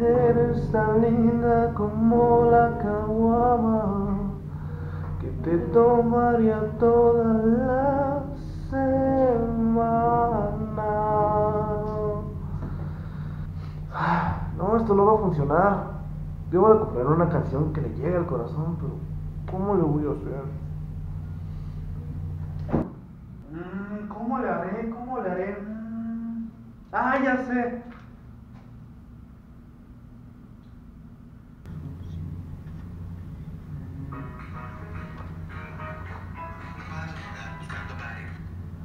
Eres tan linda como la caguama que te tomaría toda la semana. Ah, No, esto no va a funcionar. Debo de comprar una canción que le llegue al corazón, pero ¿cómo le voy a hacer? Mm, ¿Cómo le haré? ¿Cómo le haré? Mm. Ah, ya sé.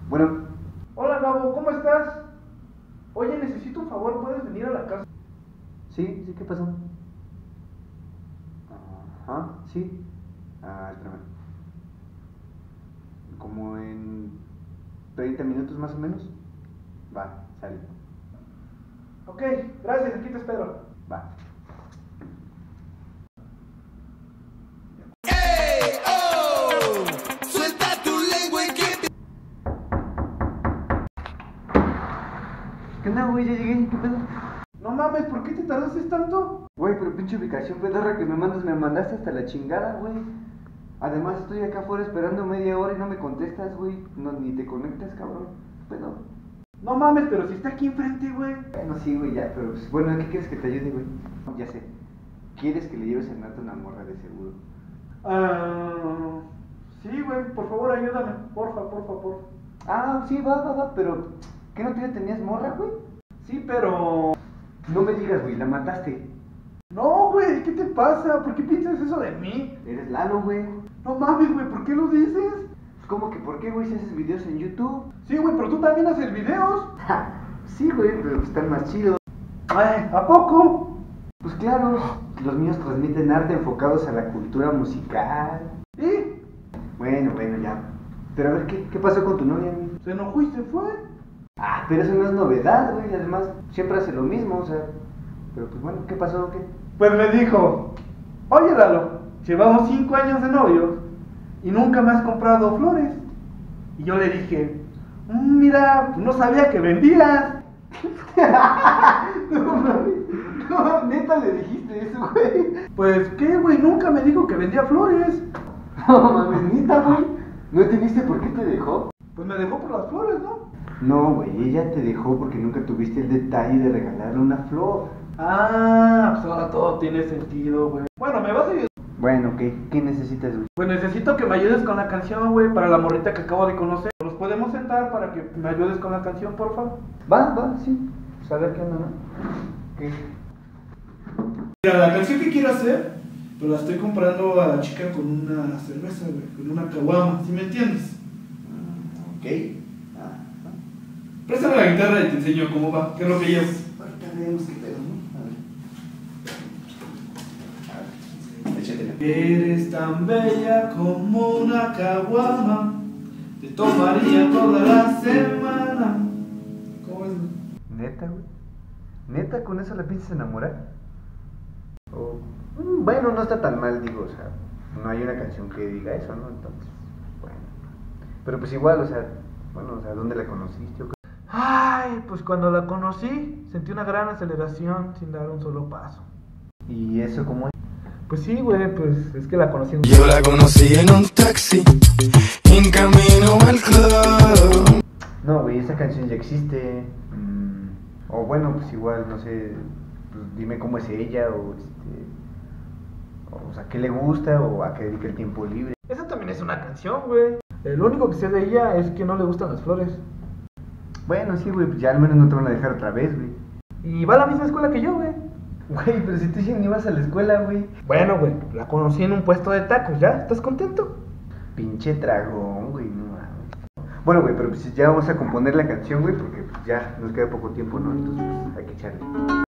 Bueno, Hola Gabo, ¿cómo estás? Oye, necesito un favor, ¿puedes venir a la casa? sí, sí, ¿qué pasó? Ajá, sí. Ah, espérame. Como en 30 minutos más o menos. Va, sale. Ok, gracias, aquí te espero. Va. Güey? Ya llegué, ¿qué pedo? No mames, ¿por qué te tardaste tanto? Güey, pero pinche ubicación pedorra que me mandas, me mandaste hasta la chingada, güey. Además estoy acá afuera esperando media hora y no me contestas, güey. No, ni te conectas, cabrón. Pero, No mames, pero si está aquí enfrente, güey. bueno, sí, güey, ya, pero pues, bueno, ¿qué quieres que te ayude, güey? No, ya sé. ¿Quieres que le lleves el nato a una morra de seguro? Ah, sí, güey, por favor, ayúdame. Porfa, porfa, porfa. Ah, sí, va, va, va, pero ¿qué no te tenías morra, güey? Sí, pero... No me digas, güey, la mataste. No, güey, ¿qué te pasa? ¿Por qué piensas eso de mí? Eres Lalo, güey. No mames, güey, ¿por qué lo dices? ¿Cómo que por qué, güey, si haces videos en YouTube? Sí, güey, pero tú también haces videos. Sí, güey, pero están más chidos. ¿a poco? Pues claro, los míos transmiten arte enfocados a la cultura musical. ¿Y? Bueno, bueno, ya. Pero a ver, ¿qué, qué pasó con tu novia? Se enojó y se fue. Ah, pero eso no es novedad, güey. Además, siempre hace lo mismo, o sea. Pero pues bueno, ¿qué pasó qué? Pues me dijo, oye Lalo, llevamos cinco años de novios y nunca me has comprado flores. Y yo le dije, "Mm, mira, no sabía que vendías. No mames. No, neta le dijiste eso, güey. Pues, ¿qué, güey? Nunca me dijo que vendía flores. No mames, neta, güey. ¿No entendiste por qué te dejó? Pues me dejó por las flores, ¿no? No, güey, ella te dejó porque nunca tuviste el detalle de regalarle una flor. Ah, pues ahora todo tiene sentido, güey. Bueno, ¿me vas a ayudar? Bueno, ¿qué, qué necesitas, güey? Pues necesito que me ayudes con la canción, güey, para la morrita que acabo de conocer. ¿Nos podemos sentar para que me ayudes con la canción, por favor? Va, va, sí. Pues a ver qué onda, ¿no? ¿Qué? Mira, la canción que quiero hacer, pero la estoy comprando a la chica con una cerveza, güey, con una caguama, ¿sí me entiendes? Ok. Préstame la guitarra y te enseño cómo va, qué es lo que llevo. ahorita vemos qué pedo, ¿no? A ver. A ver, échatela. Eres tan bella como una caguama, te tomaría toda la semana. ¿Cómo es? güey? ¿Neta, güey? ¿Neta con eso la piensas enamorar? O, mm, bueno, no está tan mal, digo, o sea, no hay una canción que diga eso, ¿no? Entonces, bueno. Pero pues igual, o sea, bueno, o sea, ¿dónde la conociste? Ay, pues cuando la conocí, sentí una gran aceleración sin dar un solo paso. ¿Y eso cómo es? Pues sí, güey, pues es que la conocí en Yo la conocí en un taxi, en camino al club. No, güey, esa canción ya existe. mm, o bueno, pues igual, no sé, pues dime cómo es ella, o este. O, sea, qué le gusta, o a qué dedica el tiempo libre. Esa también es una canción, güey. Lo único que sé de ella es que no le gustan las flores. Bueno, sí, güey, pues ya al menos no te van a dejar otra vez, güey. Y va a la misma escuela que yo, güey. Güey, pero si tú ya ni ibas a la escuela, güey. Bueno, güey, la conocí en un puesto de tacos, ¿ya? ¿Estás contento? Pinche dragón, güey, no mames. Bueno, güey, pero pues ya vamos a componer la canción, güey, porque pues ya nos queda poco tiempo, ¿no? Entonces, pues hay que echarle.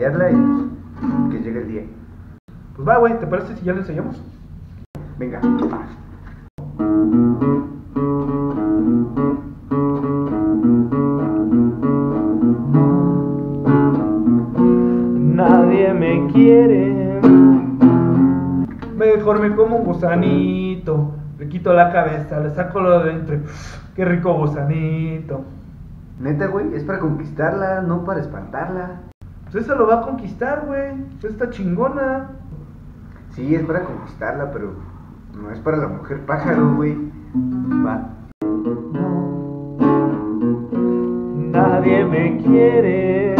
Ensayarla y que llegue el día. Pues va, güey, ¿te parece si ya le enseñamos? Venga. Nadie me quiere. Mejor me como un gusanito. Le quito la cabeza, le saco lo de dentro. Qué rico gusanito. Neta, güey, es para conquistarla, no para espantarla. Pues eso lo va a conquistar, güey. Pues está chingona. Sí, es para conquistarla, pero no es para la mujer pájaro, güey. Va. Nadie me quiere.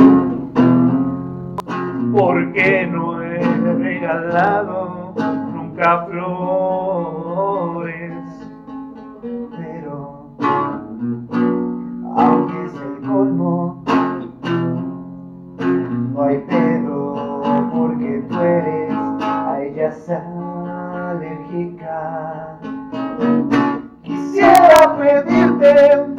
Porque no he regalado nunca flores. Quisiera pedirte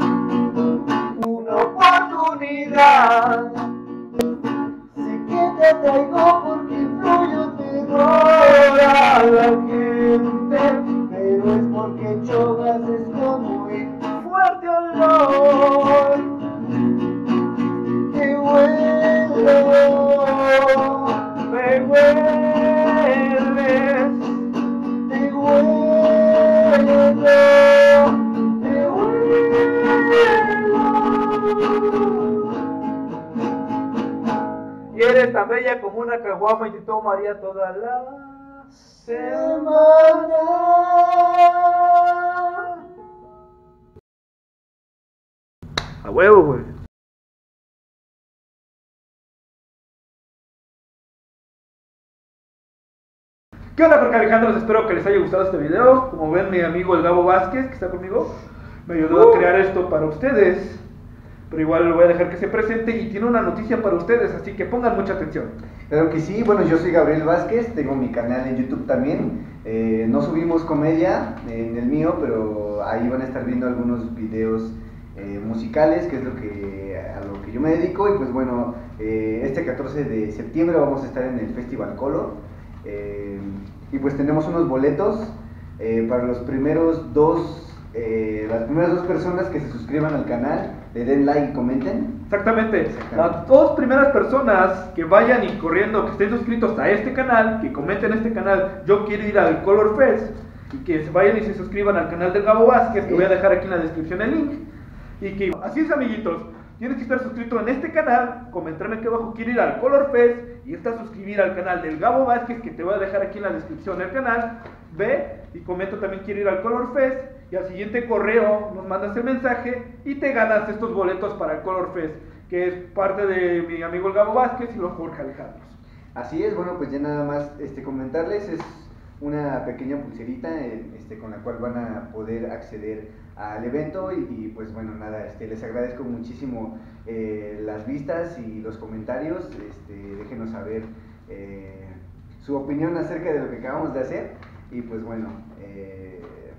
como una caguama y te tomaría toda la semana. Semana. A huevo, güey. ¿Qué onda, porque Alejandros? Espero que les haya gustado este video. Como ven, mi amigo el Gabo Vázquez, que está conmigo, me ayudó a crear esto para ustedes. Pero igual lo voy a dejar que se presente y tiene una noticia para ustedes, así que pongan mucha atención. Claro que sí, bueno, yo soy Gabriel Vázquez, tengo mi canal en YouTube también. Eh, no subimos comedia en el mío, pero ahí van a estar viendo algunos videos eh, musicales, que es lo que, a lo que yo me dedico. Y pues bueno, eh, este 14 de septiembre vamos a estar en el Festival Color. Eh, y pues tenemos unos boletos para los primeros dos, las primeras dos personas que se suscriban al canal, le den like y comenten. Exactamente. Exactamente. Las dos primeras personas que vayan y corriendo, que estén suscritos a este canal, que comenten este canal, yo quiero ir al Color Fest, y que se vayan y se suscriban al canal del Gabo Vázquez, que voy a dejar aquí en la descripción el link. Y que, así es amiguitos, tienes que estar suscrito en este canal, comentarme aquí abajo, quiero ir al Color Fest, y está suscribir al canal del Gabo Vázquez, que te voy a dejar aquí en la descripción del canal. Ve y comenta también quiero ir al Color Fest, y al siguiente correo nos mandas el mensaje y te ganas estos boletos para el Color Fest, que es parte de mi amigo el Gabo Vázquez y los Jorge Alejandros. Así es, bueno, pues ya nada más este, comentarles, es una pequeña pulserita este, con la cual van a poder acceder al evento y, y, pues bueno, nada, este, les agradezco muchísimo eh, las vistas y los comentarios, este, déjenos saber eh, su opinión acerca de lo que acabamos de hacer y pues bueno, eh,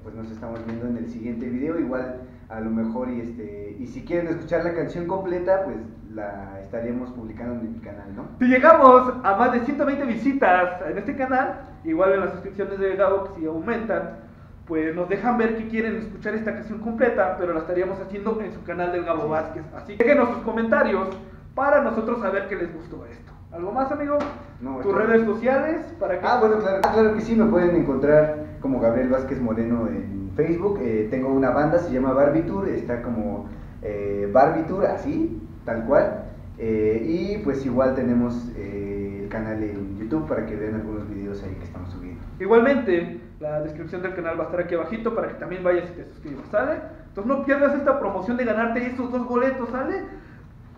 pues nos estamos viendo en el siguiente video, igual a lo mejor y este y si quieren escuchar la canción completa, pues la estaríamos publicando en mi canal, ¿no? Si llegamos a más de 120 visitas en este canal, igual en las suscripciones de Gabo, que si aumentan, pues nos dejan ver que quieren escuchar esta canción completa, pero la estaríamos haciendo en su canal del Gabo Vázquez. Así que déjenos sus comentarios para nosotros saber que les gustó esto. ¿Algo más, amigo? No, ¿Tus redes sociales? ¿Para que Ah, bueno, claro, claro que sí, me pueden encontrar como Gabriel Vázquez Moreno en Facebook. Eh, tengo una banda, se llama Barbitur, está como eh, Barbitur, así, tal cual. Eh, y pues igual tenemos eh, el canal en YouTube para que vean algunos videos ahí que estamos subiendo. Igualmente, la descripción del canal va a estar aquí abajito para que también vayas y te suscribas, ¿sale? Entonces no pierdas esta promoción de ganarte esos dos boletos, ¿sale?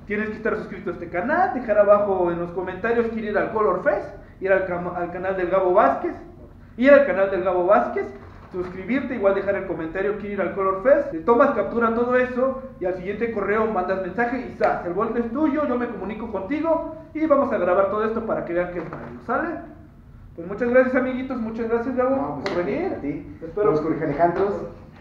Tienes que estar suscrito a este canal, dejar abajo en los comentarios quiere ir al Color Fest, ir al, al canal del Gabo Vázquez, ir al canal del Gabo Vázquez, suscribirte, igual dejar el comentario quiere ir al Color Fest, le tomas captura todo eso y al siguiente correo mandas mensaje y ¡zas! el boleto es tuyo, yo me comunico contigo y vamos a grabar todo esto para que vean que es válido, ¿sale? Pues muchas gracias amiguitos, muchas gracias Gabo No, pues, por venir. A ti. Espero, Los Jorge Alejandros.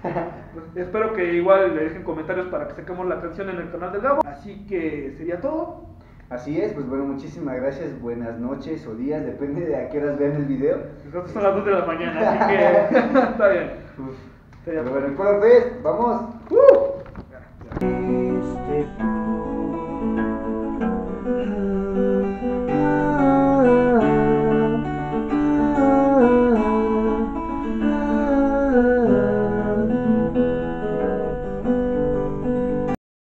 Pues, espero que igual le dejen comentarios para que saquemos la canción en el canal del Gabo. Así que sería todo. Así es, pues bueno, muchísimas gracias, buenas noches o días, depende de a qué horas vean el video. Nosotros son las 2 de la mañana, así que está bien. Uf. Pero bueno, el Color vamos. ¡Uh! Este,